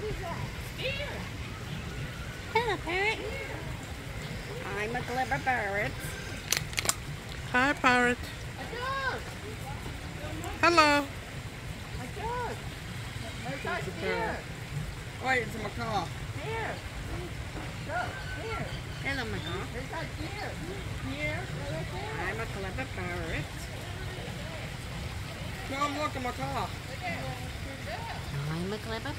parrot. Hello, parrot. I'm a clever parrot. Hi, parrot. Hello. Here. Wait, it's a macaw. Here. Look, here. Hello, macaw. Here. I'm a clever parrot. Come look, a macaw. I'm a clever